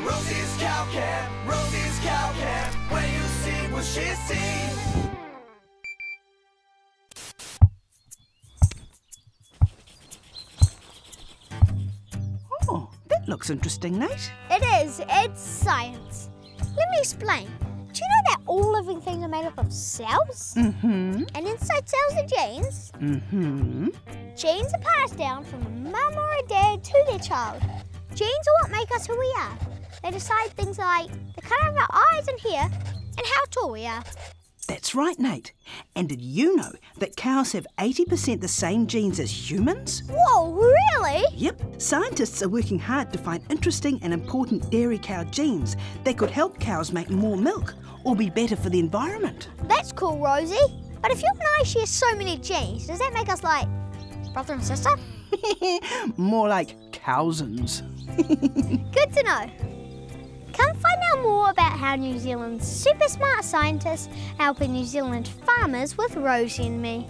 Rosie's cow camp, Rosie's cow camp. Where you see what she sees. Oh, that looks interesting, Nate. It is. It's science. Let me explain. Do you know that all living things are made up of cells? Mm-hmm. And inside cells are genes. Mm-hmm. Genes are passed down from a mum or a dad to their child. Genes are what make us who we are. They decide things like the colour of our eyes and hair and how tall we are. That's right, Nate. And did you know that cows have 80% the same genes as humans? Whoa, really? Yep. Scientists are working hard to find interesting and important dairy cow genes that could help cows make more milk or be better for the environment. That's cool, Rosie. But if you and I share so many genes, does that make us like brother and sister? more like cowsins. Good to know. Come find out more about how New Zealand's super smart scientists are helping New Zealand farmers with Rosie and me.